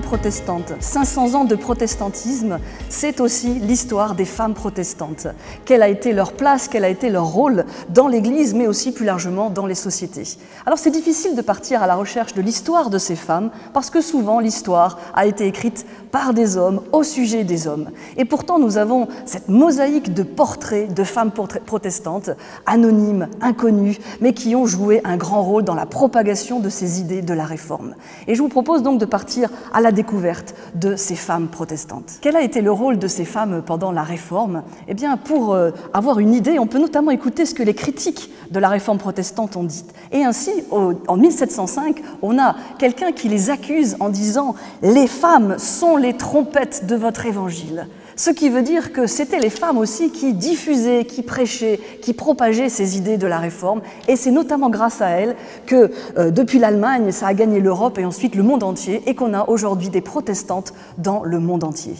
protestantes. 500 ans de protestantisme, c'est aussi l'histoire des femmes protestantes. Quelle a été leur place, quel a été leur rôle dans l'Église, mais aussi plus largement dans les sociétés. Alors c'est difficile de partir à la recherche de l'histoire de ces femmes, parce que souvent l'histoire a été écrite par des hommes, au sujet des hommes. Et pourtant, nous avons cette mosaïque de portraits de femmes protestantes, anonymes, inconnues, mais qui ont joué un grand rôle dans la propagation de ces idées de la réforme. Et je vous propose donc de partir à la découverte de ces femmes protestantes. Quel a été le rôle de ces femmes pendant la réforme? Eh bien, pour euh, avoir une idée, on peut notamment écouter ce que les critiques de la réforme protestante ont dit. Et ainsi, en 1705, on a quelqu'un qui les accuse en disant Les femmes sont les trompettes de votre évangile. Ce qui veut dire que c'était les femmes aussi qui diffusaient, qui prêchaient, qui propageaient ces idées de la réforme. Et c'est notamment grâce à elles que euh, depuis l'Allemagne, ça a gagné l'Europe et ensuite le monde entier, et qu'on a aujourd'hui des protestantes dans le monde entier.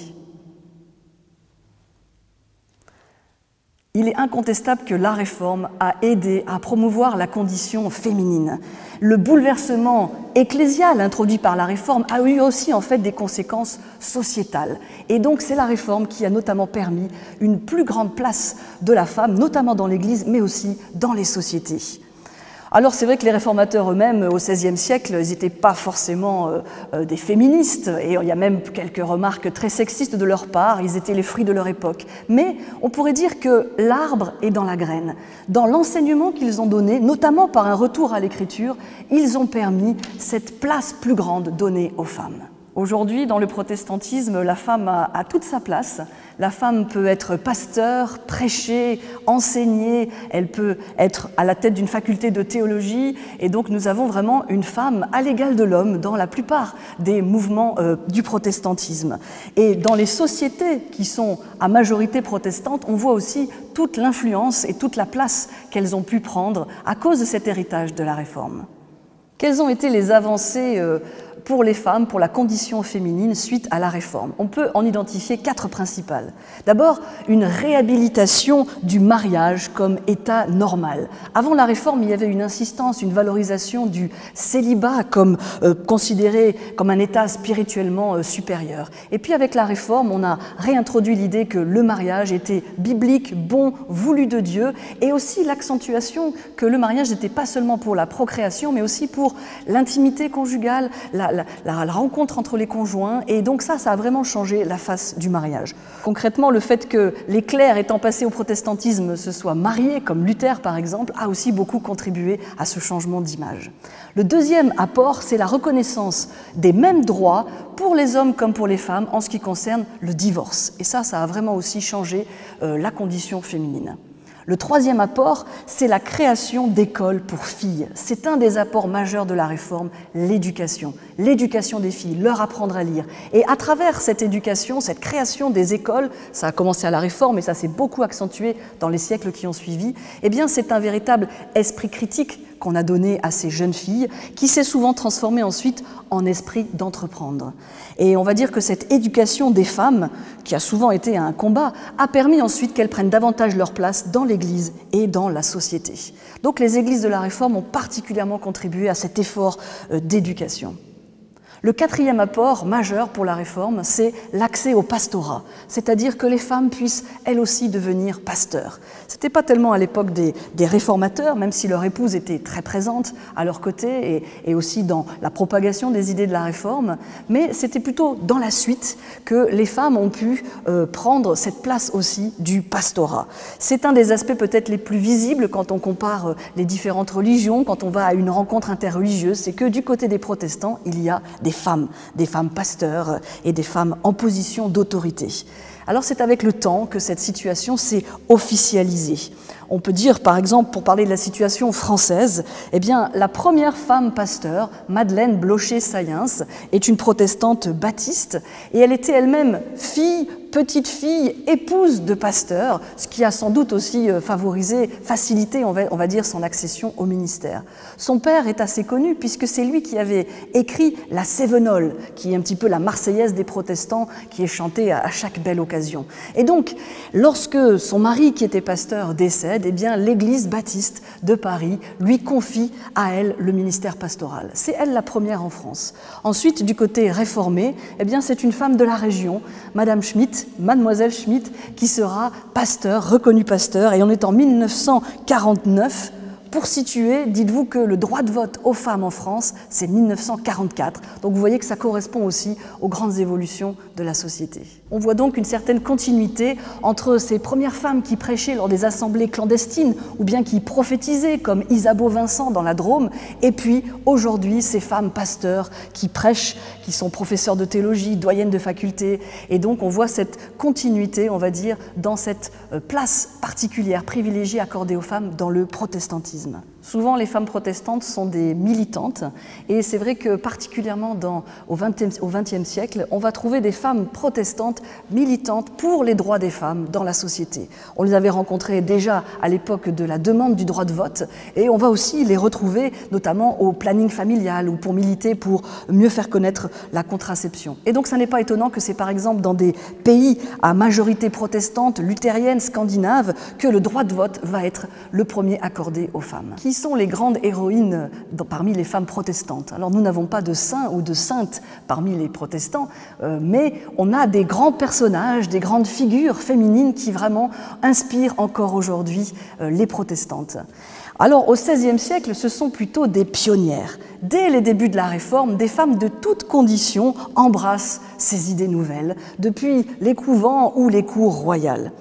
Il est incontestable que la réforme a aidé à promouvoir la condition féminine. Le bouleversement ecclésial introduit par la réforme a eu aussi en fait des conséquences sociétales. Et donc c'est la réforme qui a notamment permis une plus grande place de la femme, notamment dans l'Église, mais aussi dans les sociétés. Alors c'est vrai que les réformateurs eux-mêmes, au XVIe siècle, n'étaient pas forcément euh, euh, des féministes, et il y a même quelques remarques très sexistes de leur part, ils étaient les fruits de leur époque. Mais on pourrait dire que l'arbre est dans la graine. Dans l'enseignement qu'ils ont donné, notamment par un retour à l'écriture, ils ont permis cette place plus grande donnée aux femmes. Aujourd'hui, dans le protestantisme, la femme a, toute sa place. La femme peut être pasteur, prêcher, enseigner, elle peut être à la tête d'une faculté de théologie, et donc nous avons vraiment une femme à l'égal de l'homme dans la plupart des mouvements euh, du protestantisme. Et dans les sociétés qui sont à majorité protestante, on voit aussi toute l'influence et toute la place qu'elles ont pu prendre à cause de cet héritage de la réforme. Quelles ont été les avancées euh, pour les femmes, pour la condition féminine suite à la réforme. On peut en identifier quatre principales. D'abord, une réhabilitation du mariage comme état normal. Avant la réforme, il y avait une insistance, une valorisation du célibat comme euh, considéré comme un état spirituellement euh, supérieur. Et puis avec la réforme, on a réintroduit l'idée que le mariage était biblique, bon, voulu de Dieu, et aussi l'accentuation que le mariage n'était pas seulement pour la procréation, mais aussi pour l'intimité conjugale, la, rencontre entre les conjoints. Et donc ça, ça a vraiment changé la face du mariage. Concrètement, le fait que les clercs étant passés au protestantisme se soient mariés, comme Luther par exemple, a aussi beaucoup contribué à ce changement d'image. Le deuxième apport, c'est la reconnaissance des mêmes droits pour les hommes comme pour les femmes en ce qui concerne le divorce. Et ça, ça a vraiment aussi changé euh, la condition féminine. Le troisième apport, c'est la création d'écoles pour filles. C'est un des apports majeurs de la réforme, l'éducation. L'éducation des filles, leur apprendre à lire. Et à travers cette éducation, cette création des écoles, ça a commencé à la réforme et ça s'est beaucoup accentué dans les siècles qui ont suivi, eh bien c'est un véritable esprit critique qu'on a donné à ces jeunes filles, qui s'est souvent transformé ensuite en esprit d'entreprendre. Et on va dire que cette éducation des femmes, qui a souvent été un combat, a permis ensuite qu'elles prennent davantage leur place dans l'Église et dans la société. Donc les églises de la Réforme ont particulièrement contribué à cet effort euh, d'éducation. Le quatrième apport majeur pour la réforme, c'est l'accès au pastorat, c'est-à-dire que les femmes puissent elles aussi devenir pasteurs. Ce n'était pas tellement à l'époque des, réformateurs, même si leur épouse était très présente à leur côté et, aussi dans la propagation des idées de la réforme, mais c'était plutôt dans la suite que les femmes ont pu euh, prendre cette place aussi du pastorat. C'est un des aspects peut-être les plus visibles quand on compare euh, les différentes religions, quand on va à une rencontre interreligieuse, c'est que du côté des protestants, il y a des femmes, des femmes pasteurs et des femmes en position d'autorité. Alors c'est avec le temps que cette situation s'est officialisée. On peut dire, par exemple, pour parler de la situation française, eh bien, la première femme pasteur, Madeleine Blocher-Sayens, est une protestante baptiste et elle était elle-même fille petite fille, épouse de pasteur, ce qui a sans doute aussi euh, favorisé, facilité, on va, dire, son accession au ministère. Son père est assez connu puisque c'est lui qui avait écrit la Cévenole, qui est un petit peu la Marseillaise des protestants, qui est chantée à chaque belle occasion. Et donc, lorsque son mari, qui était pasteur, décède, eh l'Église baptiste de Paris lui confie à elle le ministère pastoral. C'est elle la première en France. Ensuite, du côté réformé, eh bien, c'est une femme de la région, Madame Schmitt, Mademoiselle Schmitt, qui sera pasteur, reconnue pasteur, et on est en 1949 pour situer, dites-vous que le droit de vote aux femmes en France, c'est 1944. Donc vous voyez que ça correspond aussi aux grandes évolutions de la société. On voit donc une certaine continuité entre ces premières femmes qui prêchaient lors des assemblées clandestines ou bien qui prophétisaient comme Isabeau Vincent dans la Drôme, et puis aujourd'hui ces femmes pasteurs qui prêchent, qui sont professeurs de théologie, doyennes de faculté, et donc on voit cette continuité, on va dire, dans cette euh, place particulière, privilégiée accordée aux femmes dans le protestantisme. mesma. Souvent, les femmes protestantes sont des militantes, et c'est vrai que particulièrement au XXe siècle, on va trouver des femmes protestantes militantes pour les droits des femmes dans la société. On les avait rencontrées déjà à l'époque de la demande du droit de vote, et on va aussi les retrouver notamment au planning familial ou pour militer pour mieux faire connaître la contraception. Et donc, ça n'est pas étonnant que c'est par exemple dans des pays à majorité protestante, luthérienne, scandinave, que le droit de vote va être le premier accordé aux femmes. Sont les grandes héroïnes parmi les femmes protestantes Alors nous n'avons pas de saints ou de saintes parmi les protestants, euh, mais on a des grands personnages, des grandes figures féminines qui vraiment inspirent encore aujourd'hui euh, les protestantes. Alors au XVIe siècle, ce sont plutôt des pionnières. Dès les débuts de la Réforme, des femmes de toutes conditions embrassent ces idées nouvelles, depuis les couvents ou les cours royales.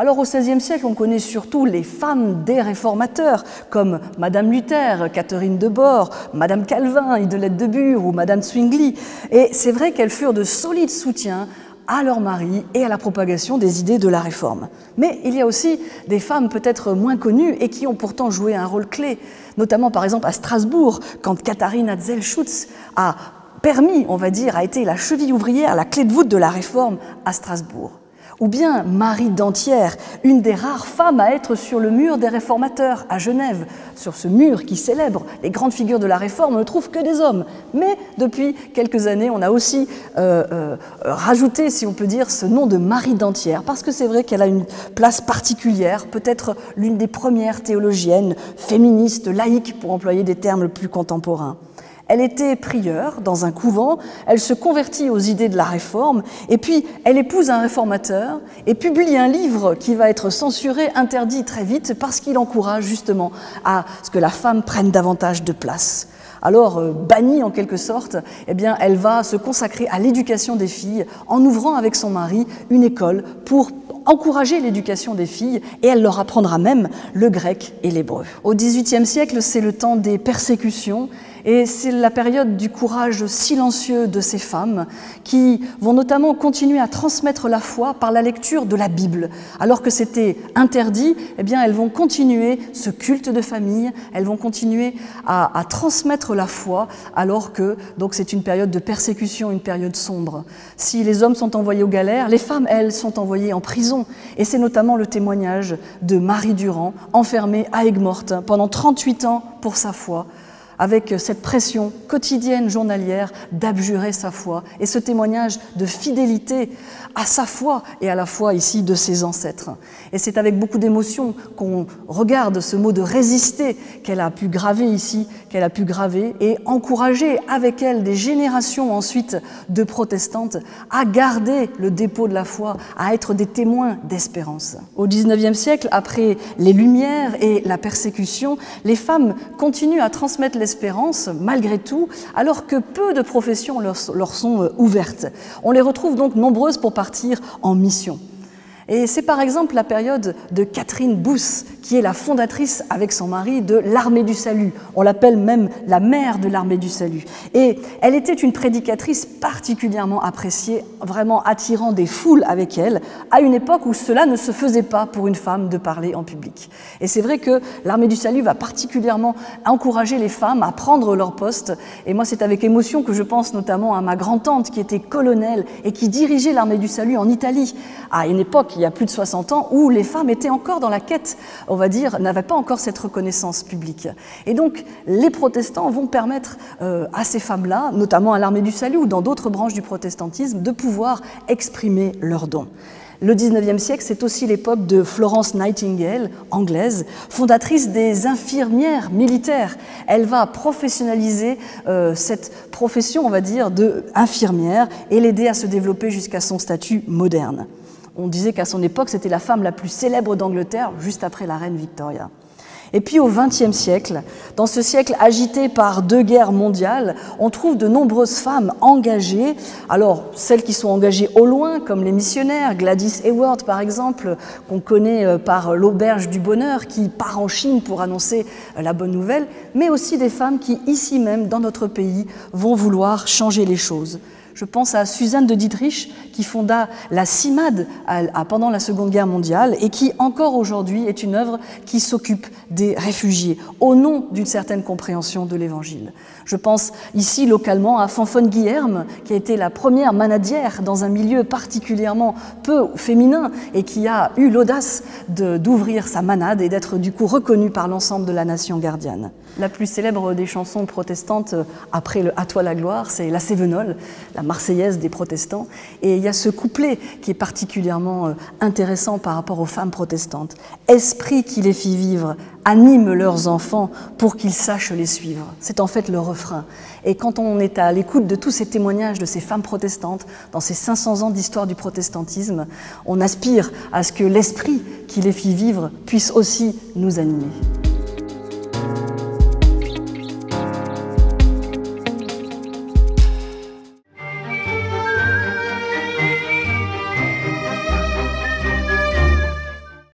Alors au XVIe siècle, on connaît surtout les femmes des réformateurs, comme Madame Luther, Catherine de Bord, Madame Calvin, Idelette de Bure ou Madame Zwingli. Et c'est vrai qu'elles furent de solides soutiens à leur mari et à la propagation des idées de la réforme. Mais il y a aussi des femmes peut-être moins connues et qui ont pourtant joué un rôle clé, notamment par exemple à Strasbourg, quand Katharina Zellschutz a permis, on va dire, a été la cheville ouvrière, la clé de voûte de la réforme à Strasbourg ou bien Marie Dantière, une des rares femmes à être sur le mur des réformateurs à Genève, sur ce mur qui célèbre les grandes figures de la réforme, on ne trouve que des hommes. Mais depuis quelques années, on a aussi euh, euh, rajouté, si on peut dire, ce nom de Marie Dantière, parce que c'est vrai qu'elle a une place particulière, peut-être l'une des premières théologiennes féministes, laïques, pour employer des termes plus contemporains. Elle était prieure dans un couvent, elle se convertit aux idées de la réforme, et puis elle épouse un réformateur et publie un livre qui va être censuré, interdit très vite, parce qu'il encourage justement à ce que la femme prenne davantage de place. Alors, euh, bannie en quelque sorte, eh bien, elle va se consacrer à l'éducation des filles en ouvrant avec son mari une école pour encourager l'éducation des filles et elle leur apprendra même le grec et l'hébreu. Au XVIIIe siècle, c'est le temps des persécutions et c'est la période du courage silencieux de ces femmes qui vont notamment continuer à transmettre la foi par la lecture de la Bible. Alors que c'était interdit, eh bien, elles vont continuer ce culte de famille, elles vont continuer à, transmettre la foi alors que donc c'est une période de persécution, une période sombre. Si les hommes sont envoyés aux galères, les femmes, elles, sont envoyées en prison. Et c'est notamment le témoignage de Marie Durand, enfermée à Aigues-Mortes pendant 38 ans pour sa foi avec cette pression quotidienne journalière d'abjurer sa foi et ce témoignage de fidélité à sa foi et à la foi ici de ses ancêtres. Et c'est avec beaucoup d'émotion qu'on regarde ce mot de résister qu'elle a pu graver ici, qu'elle a pu graver et encourager avec elle des générations ensuite de protestantes à garder le dépôt de la foi, à être des témoins d'espérance. Au XIXe siècle, après les Lumières et la persécution, les femmes continuent à transmettre les espérance, malgré tout, alors que peu de professions leur, sont euh, ouvertes. On les retrouve donc nombreuses pour partir en mission. Et c'est par exemple la période de Catherine Bousse, qui est la fondatrice avec son mari de l'Armée du Salut. On l'appelle même la mère de l'Armée du Salut. Et elle était une prédicatrice particulièrement appréciée, vraiment attirant des foules avec elle, à une époque où cela ne se faisait pas pour une femme de parler en public. Et c'est vrai que l'Armée du Salut va particulièrement encourager les femmes à prendre leur poste. Et moi, c'est avec émotion que je pense notamment à ma grand-tante qui était colonelle et qui dirigeait l'Armée du Salut en Italie à une époque il y a plus de 60 ans, où les femmes étaient encore dans la quête, on va dire, n'avaient pas encore cette reconnaissance publique. Et donc, les protestants vont permettre euh, à ces femmes-là, notamment à l'armée du salut ou dans d'autres branches du protestantisme, de pouvoir exprimer leurs dons. Le 19e siècle, c'est aussi l'époque de Florence Nightingale, anglaise, fondatrice des infirmières militaires. Elle va professionnaliser euh, cette profession, on va dire, d'infirmière et l'aider à se développer jusqu'à son statut moderne. On disait qu'à son époque, c'était la femme la plus célèbre d'Angleterre, juste après la reine Victoria. Et puis au XXe siècle, dans ce siècle agité par deux guerres mondiales, on trouve de nombreuses femmes engagées. Alors celles qui sont engagées au loin, comme les missionnaires, Gladys Hayward par exemple, qu'on connaît euh, par l'auberge du bonheur, qui part en Chine pour annoncer euh, la bonne nouvelle, mais aussi des femmes qui, ici même, dans notre pays, vont vouloir changer les choses. Je pense à Suzanne de Dietrich, qui fonda la CIMAD pendant la Seconde Guerre mondiale et qui, encore aujourd'hui, est une œuvre qui s'occupe des réfugiés, au nom d'une certaine compréhension de l'Évangile. Je pense ici localement à Fanfone Guilherme, qui a été la première manadière dans un milieu particulièrement peu féminin et qui a eu l'audace d'ouvrir sa manade et d'être du coup reconnue par l'ensemble de la nation gardienne. La plus célèbre des chansons protestantes après le À toi la gloire, c'est la Cévenole, la marseillaise des protestants. Et il y a ce couplet qui est particulièrement euh, intéressant par rapport aux femmes protestantes. Esprit qui les fit vivre, anime leurs enfants pour qu'ils sachent les suivre. C'est en fait le refrain. Et quand on est à l'écoute de tous ces témoignages de ces femmes protestantes, dans ces 500 ans d'histoire du protestantisme, on aspire à ce que l'esprit qui les fit vivre puisse aussi nous animer.